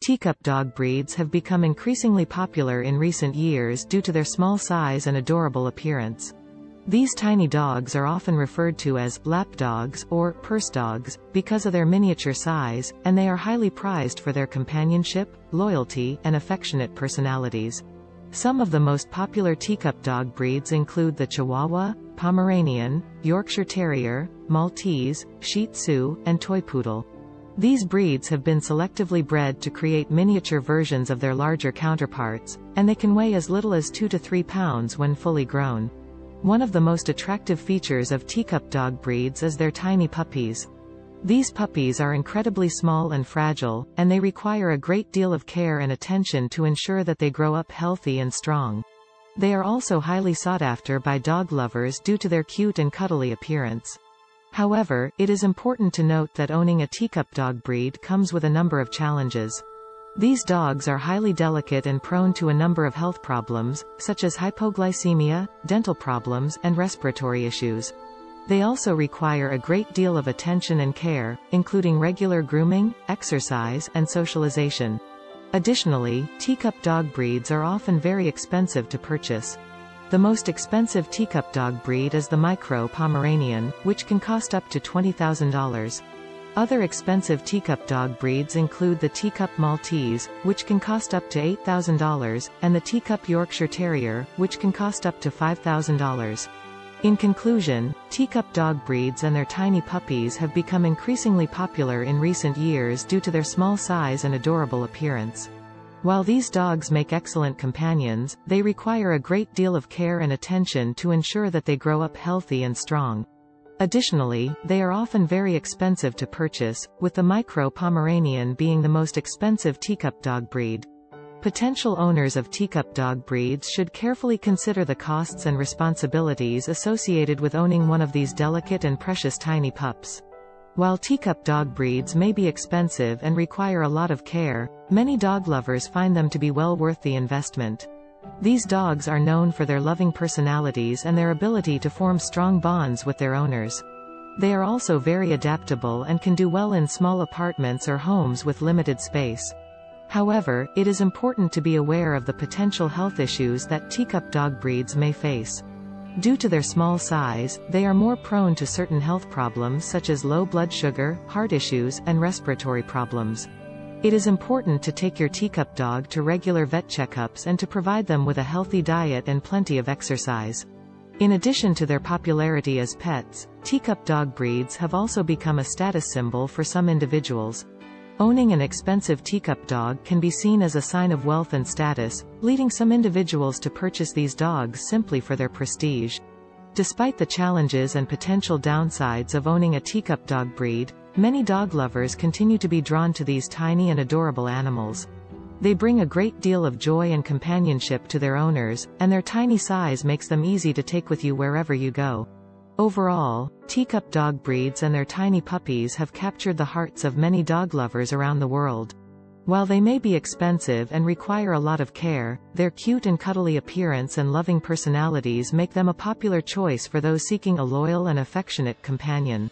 teacup dog breeds have become increasingly popular in recent years due to their small size and adorable appearance. These tiny dogs are often referred to as lap dogs or purse dogs because of their miniature size, and they are highly prized for their companionship, loyalty, and affectionate personalities. Some of the most popular teacup dog breeds include the Chihuahua, Pomeranian, Yorkshire Terrier, Maltese, Shih Tzu, and Toy Poodle. These breeds have been selectively bred to create miniature versions of their larger counterparts, and they can weigh as little as 2 to 3 pounds when fully grown. One of the most attractive features of teacup dog breeds is their tiny puppies. These puppies are incredibly small and fragile, and they require a great deal of care and attention to ensure that they grow up healthy and strong. They are also highly sought after by dog lovers due to their cute and cuddly appearance. However, it is important to note that owning a teacup dog breed comes with a number of challenges. These dogs are highly delicate and prone to a number of health problems, such as hypoglycemia, dental problems, and respiratory issues. They also require a great deal of attention and care, including regular grooming, exercise, and socialization. Additionally, teacup dog breeds are often very expensive to purchase. The most expensive teacup dog breed is the Micro Pomeranian, which can cost up to $20,000. Other expensive teacup dog breeds include the teacup Maltese, which can cost up to $8,000, and the teacup Yorkshire Terrier, which can cost up to $5,000. In conclusion, teacup dog breeds and their tiny puppies have become increasingly popular in recent years due to their small size and adorable appearance. While these dogs make excellent companions, they require a great deal of care and attention to ensure that they grow up healthy and strong. Additionally, they are often very expensive to purchase, with the Micro Pomeranian being the most expensive teacup dog breed. Potential owners of teacup dog breeds should carefully consider the costs and responsibilities associated with owning one of these delicate and precious tiny pups. While teacup dog breeds may be expensive and require a lot of care, many dog lovers find them to be well worth the investment. These dogs are known for their loving personalities and their ability to form strong bonds with their owners. They are also very adaptable and can do well in small apartments or homes with limited space. However, it is important to be aware of the potential health issues that teacup dog breeds may face. Due to their small size, they are more prone to certain health problems such as low blood sugar, heart issues, and respiratory problems. It is important to take your teacup dog to regular vet checkups and to provide them with a healthy diet and plenty of exercise. In addition to their popularity as pets, teacup dog breeds have also become a status symbol for some individuals. Owning an expensive teacup dog can be seen as a sign of wealth and status, leading some individuals to purchase these dogs simply for their prestige. Despite the challenges and potential downsides of owning a teacup dog breed, many dog lovers continue to be drawn to these tiny and adorable animals. They bring a great deal of joy and companionship to their owners, and their tiny size makes them easy to take with you wherever you go. Overall, teacup dog breeds and their tiny puppies have captured the hearts of many dog lovers around the world. While they may be expensive and require a lot of care, their cute and cuddly appearance and loving personalities make them a popular choice for those seeking a loyal and affectionate companion.